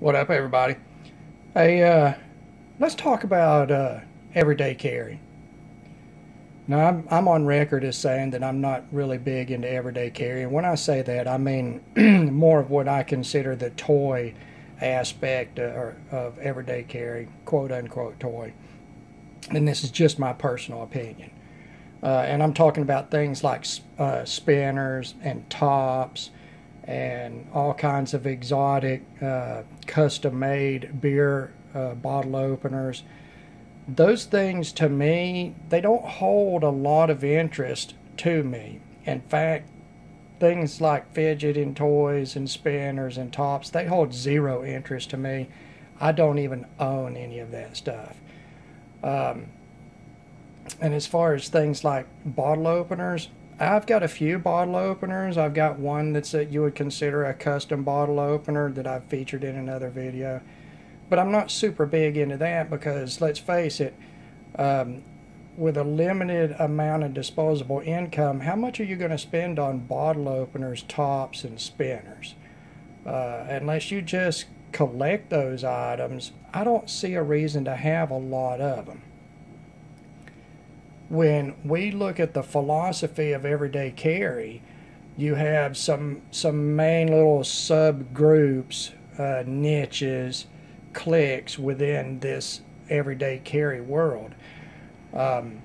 What up, everybody? Hey, uh, let's talk about uh, everyday carry. Now, I'm, I'm on record as saying that I'm not really big into everyday carry. And when I say that, I mean more of what I consider the toy aspect uh, of everyday carry, quote unquote toy. And this is just my personal opinion. Uh, and I'm talking about things like uh, spinners and tops and all kinds of exotic, uh, custom made beer uh, bottle openers. Those things to me, they don't hold a lot of interest to me. In fact, things like fidgeting toys and spinners and tops, they hold zero interest to me. I don't even own any of that stuff. Um, and as far as things like bottle openers, I've got a few bottle openers. I've got one that's that you would consider a custom bottle opener that I've featured in another video. But I'm not super big into that because let's face it, um, with a limited amount of disposable income, how much are you going to spend on bottle openers, tops, and spinners? Uh, unless you just collect those items, I don't see a reason to have a lot of them when we look at the philosophy of everyday carry, you have some some main little subgroups, uh, niches, cliques within this everyday carry world. Um,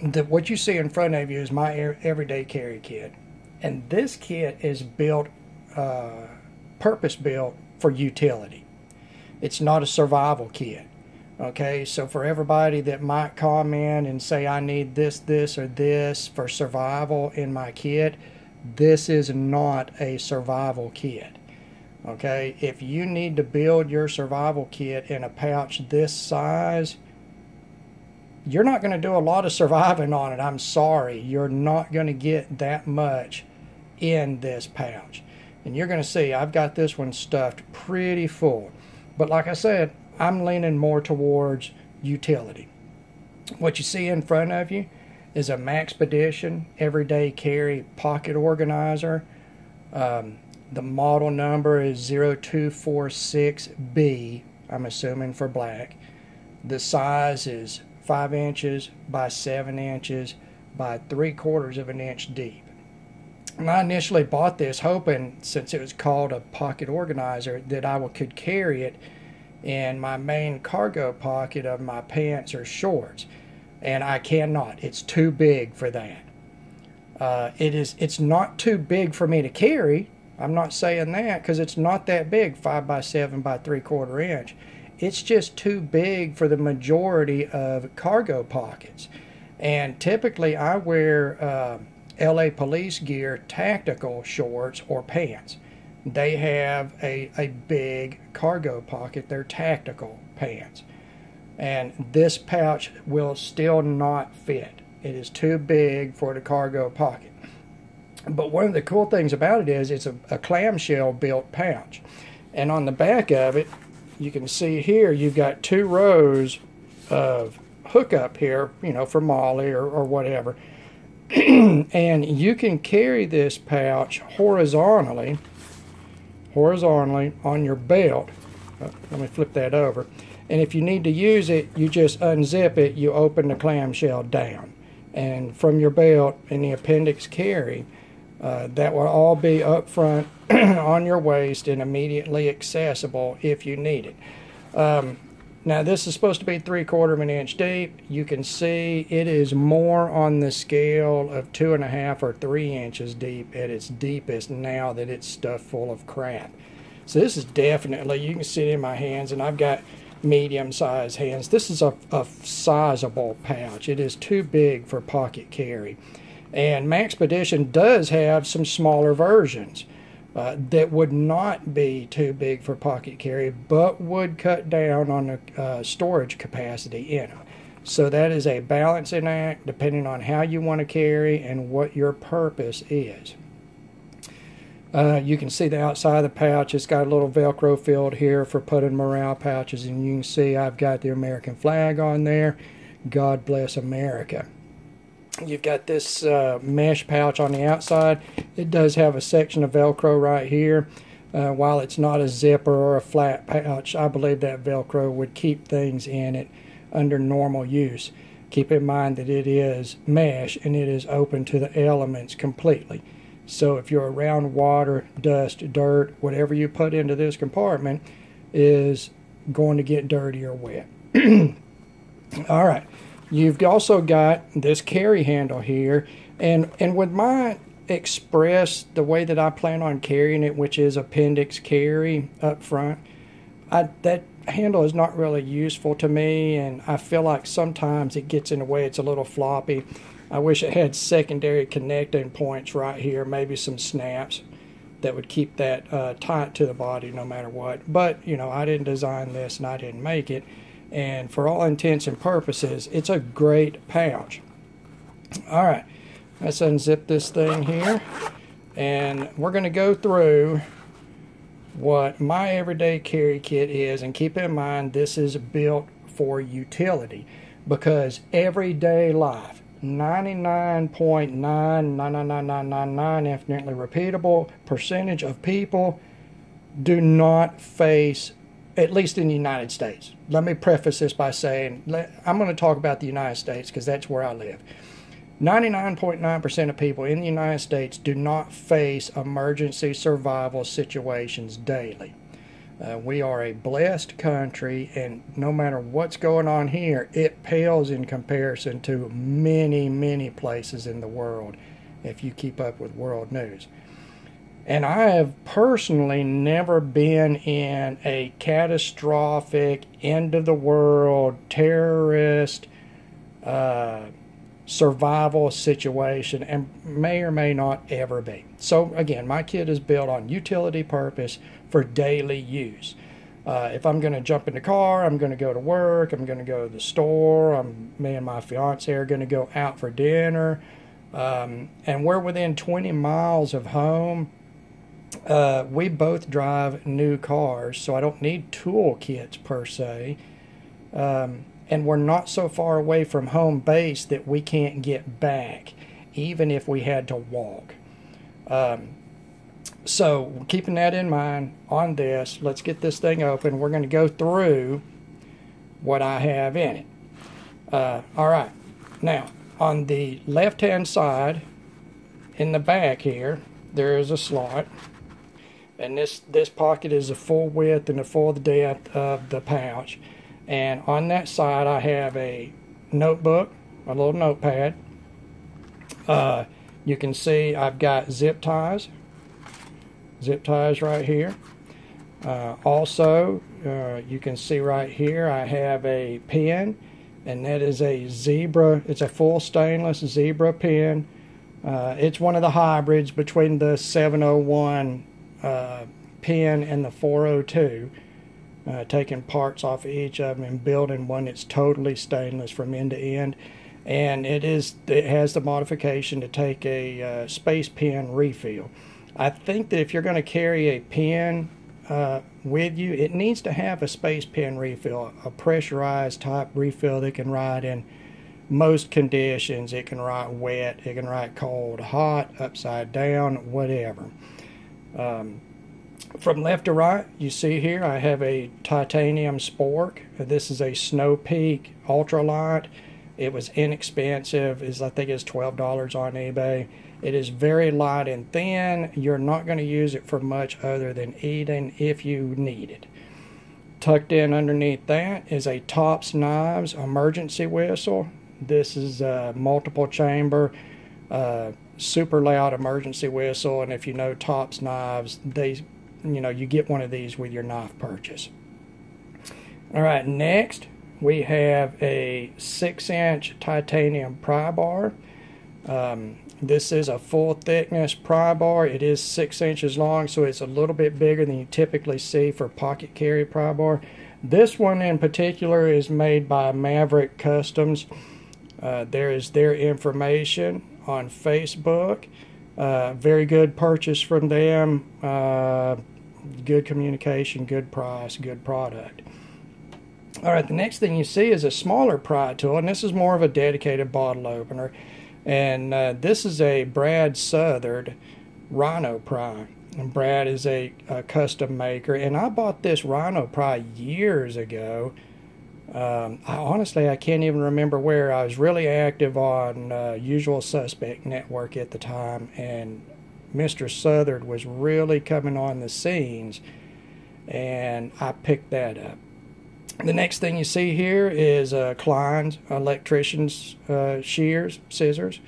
the, what you see in front of you is my everyday carry kit, and this kit is built, uh, purpose built for utility. It's not a survival kit. Okay, so for everybody that might comment and say, I need this, this, or this for survival in my kit, this is not a survival kit. Okay, if you need to build your survival kit in a pouch this size, you're not going to do a lot of surviving on it. I'm sorry. You're not going to get that much in this pouch. And you're going to see I've got this one stuffed pretty full. But like I said, I'm leaning more towards utility. What you see in front of you is a Maxpedition everyday carry pocket organizer. Um, the model number is 0246B, I'm assuming for black. The size is 5 inches by 7 inches by 3 quarters of an inch deep. And I initially bought this hoping, since it was called a pocket organizer, that I could carry it in my main cargo pocket of my pants or shorts and I cannot. It's too big for that. Uh, it is it's not too big for me to carry. I'm not saying that because it's not that big five by seven by three quarter inch. It's just too big for the majority of cargo pockets. And typically I wear uh, LA police gear tactical shorts or pants they have a, a big cargo pocket. They're tactical pants. And this pouch will still not fit. It is too big for the cargo pocket. But one of the cool things about it is it's a, a clamshell built pouch. And on the back of it, you can see here you've got two rows of hookup here, you know, for MOLLE or, or whatever. and you can carry this pouch horizontally horizontally on your belt. Uh, let me flip that over. And if you need to use it, you just unzip it, you open the clamshell down. And from your belt in the appendix carry, uh, that will all be up front on your waist and immediately accessible if you need it. Um, now this is supposed to be three quarter of an inch deep. You can see it is more on the scale of two and a half or three inches deep at its deepest now that it's stuffed full of crap. So this is definitely, you can see it in my hands and I've got medium sized hands. This is a, a sizable pouch. It is too big for pocket carry. And Maxpedition does have some smaller versions uh, that would not be too big for pocket carry, but would cut down on the uh, storage capacity in it. So that is a balancing act depending on how you want to carry and what your purpose is. Uh, you can see the outside of the pouch. It's got a little Velcro field here for putting morale pouches, and you can see I've got the American flag on there. God bless America. You've got this uh, mesh pouch on the outside. It does have a section of Velcro right here. Uh, while it's not a zipper or a flat pouch, I believe that Velcro would keep things in it under normal use. Keep in mind that it is mesh and it is open to the elements completely. So if you're around water, dust, dirt, whatever you put into this compartment is going to get dirty or wet. All right. You've also got this carry handle here. And, and with my Express, the way that I plan on carrying it, which is appendix carry up front, I, that handle is not really useful to me, and I feel like sometimes it gets in the way. It's a little floppy. I wish it had secondary connecting points right here, maybe some snaps that would keep that uh, tight to the body no matter what. But, you know, I didn't design this and I didn't make it. And for all intents and purposes, it's a great pouch. All right, let's unzip this thing here. And we're going to go through what my everyday carry kit is. And keep in mind, this is built for utility because everyday life, 99.9999999 infinitely repeatable percentage of people do not face at least in the United States. Let me preface this by saying I'm going to talk about the United States because that's where I live. 99.9% of people in the United States do not face emergency survival situations daily. Uh, we are a blessed country, and no matter what's going on here, it pales in comparison to many, many places in the world if you keep up with world news. And I have personally never been in a catastrophic, end of the world, terrorist, uh, survival situation, and may or may not ever be. So, again, my kit is built on utility purpose for daily use. Uh, if I'm going to jump in the car, I'm going to go to work, I'm going to go to the store, I'm, me and my fiance are going to go out for dinner, um, and we're within 20 miles of home uh, we both drive new cars, so I don't need tool kits per se. Um, and we're not so far away from home base that we can't get back, even if we had to walk. Um, so, keeping that in mind on this, let's get this thing open. We're going to go through what I have in it. Uh, all right, now on the left hand side in the back here, there is a slot and this this pocket is the full width and the full depth of the pouch. And on that side I have a notebook a little notepad. Uh, you can see I've got zip ties zip ties right here. Uh, also uh, you can see right here I have a pen and that is a zebra it's a full stainless zebra pen. Uh, it's one of the hybrids between the 701 uh, pen and the 402, uh, taking parts off of each of them and building one that's totally stainless from end to end. And it is it has the modification to take a uh, space pen refill. I think that if you're going to carry a pen uh, with you, it needs to have a space pen refill, a pressurized type refill that can ride in most conditions. It can ride wet, it can ride cold, hot, upside down, whatever. Um, from left to right, you see here I have a titanium spork. This is a Snow Peak ultralight. It was inexpensive. Is I think it's twelve dollars on eBay. It is very light and thin. You're not going to use it for much other than eating if you need it. Tucked in underneath that is a Tops Knives emergency whistle. This is a multiple chamber. Uh, super loud emergency whistle. And if you know Tops knives, they, you know, you get one of these with your knife purchase. All right, next we have a six inch titanium pry bar. Um, this is a full thickness pry bar. It is six inches long, so it's a little bit bigger than you typically see for pocket carry pry bar. This one in particular is made by Maverick Customs. Uh, there is their information on Facebook. Uh, very good purchase from them. Uh, good communication, good price, good product. All right, the next thing you see is a smaller pry tool, and this is more of a dedicated bottle opener. And uh, this is a Brad Southard Rhino pry. And Brad is a, a, custom maker, and I bought this Rhino Pry years ago. Um, I, honestly, I can't even remember where. I was really active on uh, Usual Suspect Network at the time, and Mr. Southard was really coming on the scenes, and I picked that up. The next thing you see here is uh, Klein's electrician's uh, shears, scissors.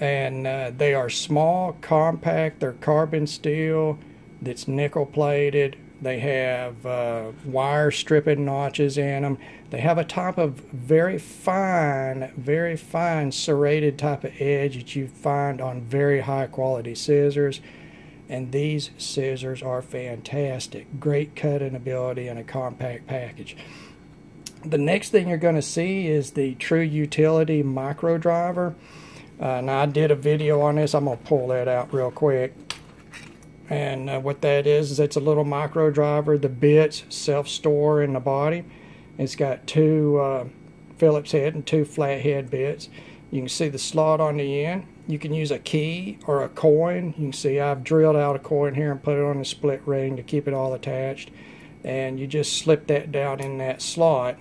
And uh, they are small, compact, they're carbon steel that's nickel plated. They have uh, wire stripping notches in them. They have a type of very fine, very fine serrated type of edge that you find on very high quality scissors and these scissors are fantastic. Great cutting ability in a compact package. The next thing you're going to see is the True Utility Micro Driver. Uh, now I did a video on this. I'm going to pull that out real quick. And uh, what that is, is it's a little micro driver. The bits self-store in the body. It's got two uh, Phillips head and two flathead bits. You can see the slot on the end you can use a key or a coin. You can see I've drilled out a coin here and put it on a split ring to keep it all attached. And you just slip that down in that slot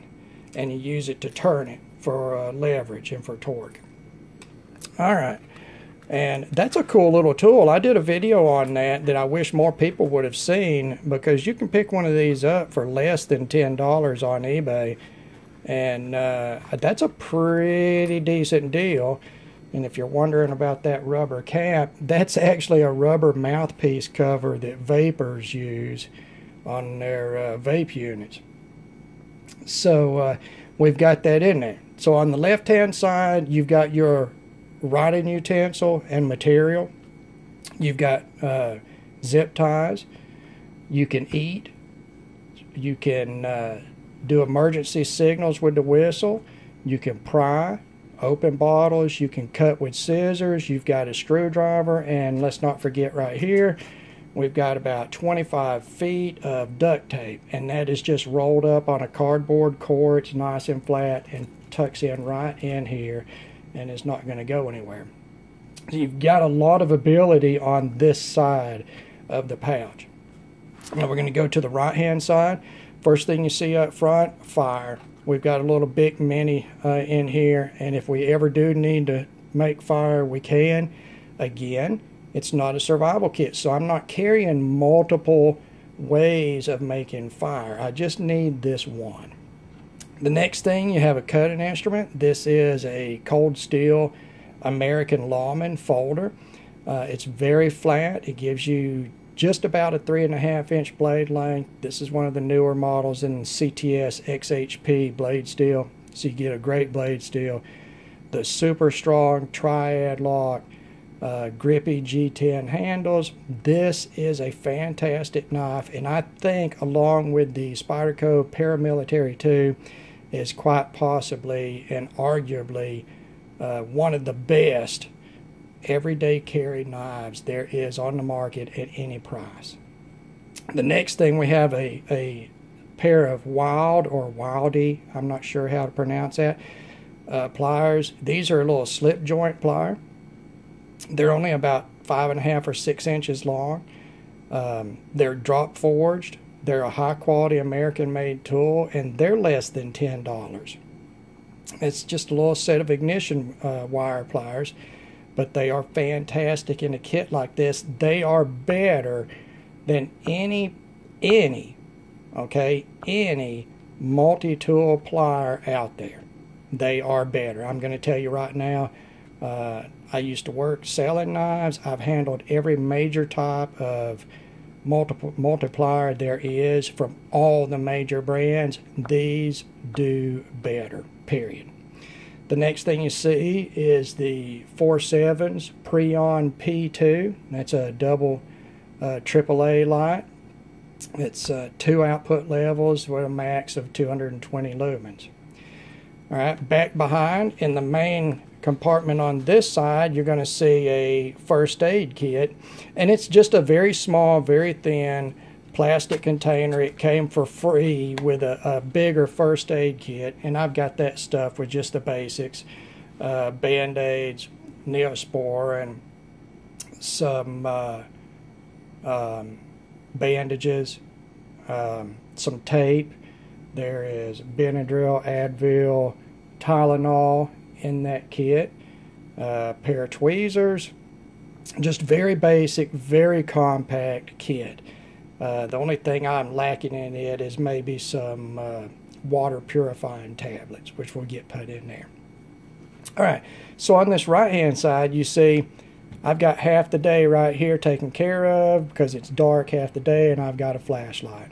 and you use it to turn it for uh, leverage and for torque. All right. And that's a cool little tool. I did a video on that that I wish more people would have seen because you can pick one of these up for less than $10 on eBay. And uh, that's a pretty decent deal. And if you're wondering about that rubber cap, that's actually a rubber mouthpiece cover that vapers use on their uh, vape units. So uh, we've got that in there. So on the left hand side, you've got your writing utensil and material. You've got uh, zip ties. You can eat. You can uh, do emergency signals with the whistle. You can pry open bottles. You can cut with scissors. You've got a screwdriver. And let's not forget right here, we've got about 25 feet of duct tape. And that is just rolled up on a cardboard core. It's nice and flat and tucks in right in here and it's not going to go anywhere. So you've got a lot of ability on this side of the pouch. Now we're going to go to the right hand side. First thing you see up front, fire. We've got a little Bic Mini uh, in here, and if we ever do need to make fire, we can. Again, it's not a survival kit, so I'm not carrying multiple ways of making fire. I just need this one. The next thing, you have a cutting instrument. This is a cold steel American Lawman folder. Uh, it's very flat. It gives you just about a three and a half inch blade length. This is one of the newer models in CTS XHP blade steel, so you get a great blade steel. The super strong triad lock, uh, grippy G10 handles. This is a fantastic knife, and I think along with the Spyderco Paramilitary 2 is quite possibly and arguably uh, one of the best everyday carry knives there is on the market at any price. The next thing we have a, a pair of wild or wildy, I'm not sure how to pronounce that, uh, pliers. These are a little slip joint plier. They're only about five and a half or six inches long. Um, they're drop forged. They're a high quality American made tool and they're less than $10. It's just a little set of ignition uh, wire pliers but they are fantastic in a kit like this. They are better than any, any, okay, any multi-tool plier out there. They are better. I'm going to tell you right now, uh, I used to work selling knives. I've handled every major type of multiple multiplier there is from all the major brands. These do better, period. The next thing you see is the 4sevens Preon P2. That's a double uh, AAA light. It's uh, two output levels with a max of 220 lumens. All right, back behind in the main compartment on this side, you're going to see a first aid kit, and it's just a very small, very thin plastic container. It came for free with a, a, bigger first aid kit, and I've got that stuff with just the basics uh, band aids, neospore, and some uh, um, bandages, um, some tape. There is Benadryl, Advil, Tylenol in that kit, a pair of tweezers, just very basic, very compact kit. Uh, the only thing I'm lacking in it is maybe some uh, water purifying tablets, which will get put in there. All right, so on this right hand side, you see I've got half the day right here taken care of because it's dark half the day and I've got a flashlight.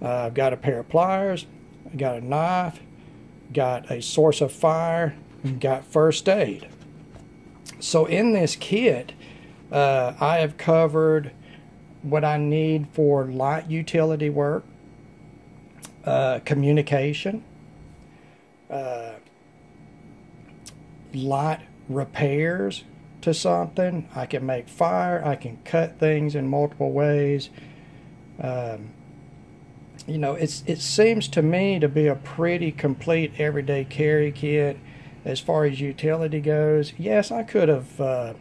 Uh, I've got a pair of pliers, I've got a knife, got a source of fire, got first aid. So in this kit, uh, I have covered what I need for light utility work, uh, communication, uh, light repairs, to something. I can make fire. I can cut things in multiple ways. Um, you know, it's it seems to me to be a pretty complete everyday carry kit as far as utility goes. Yes, I could have, uh,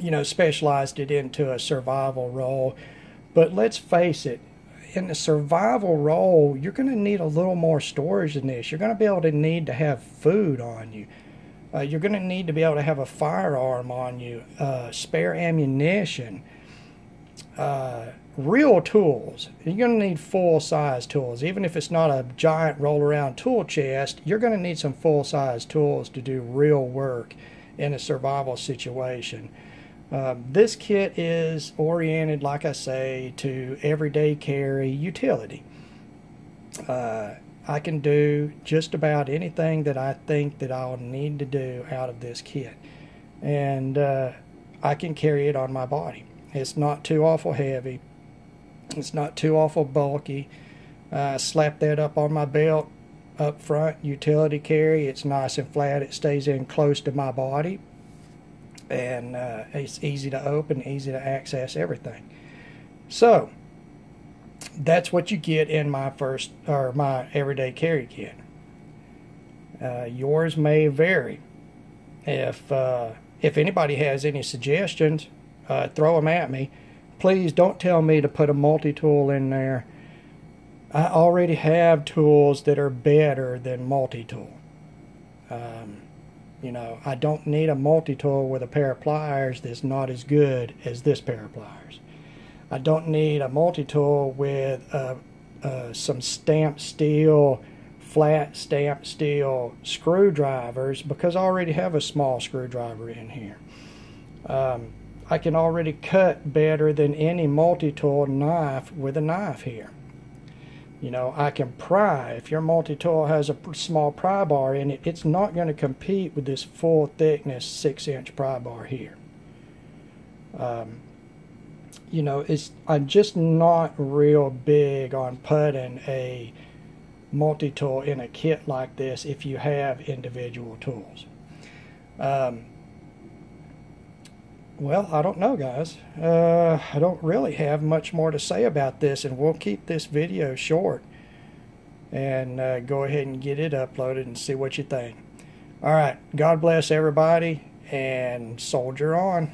you know, specialized it into a survival role, but let's face it, in the survival role, you're going to need a little more storage than this. You're going to be able to need to have food on you. Uh, you're going to need to be able to have a firearm on you, uh, spare ammunition, uh, real tools. You're going to need full size tools. Even if it's not a giant roll around tool chest, you're going to need some full size tools to do real work in a survival situation. Uh, this kit is oriented, like I say, to everyday carry utility. Uh, I can do just about anything that I think that I'll need to do out of this kit. And uh, I can carry it on my body. It's not too awful heavy. It's not too awful bulky. I slap that up on my belt up front, utility carry. It's nice and flat. It stays in close to my body. And uh, it's easy to open, easy to access everything. So, that's what you get in my first or my everyday carry kit. Uh, yours may vary. If uh, if anybody has any suggestions, uh, throw them at me. Please don't tell me to put a multi tool in there. I already have tools that are better than multi tool. Um, you know, I don't need a multi tool with a pair of pliers that's not as good as this pair of pliers. I don't need a multi-tool with uh, uh, some stamped steel, flat stamped steel screwdrivers because I already have a small screwdriver in here. Um, I can already cut better than any multi-tool knife with a knife here. You know, I can pry. If your multi-tool has a small pry bar in it, it's not going to compete with this full thickness six inch pry bar here. Um, you know, it's I'm just not real big on putting a multi-tool in a kit like this if you have individual tools. Um, well, I don't know, guys. Uh, I don't really have much more to say about this, and we'll keep this video short and uh, go ahead and get it uploaded and see what you think. All right, God bless everybody, and soldier on.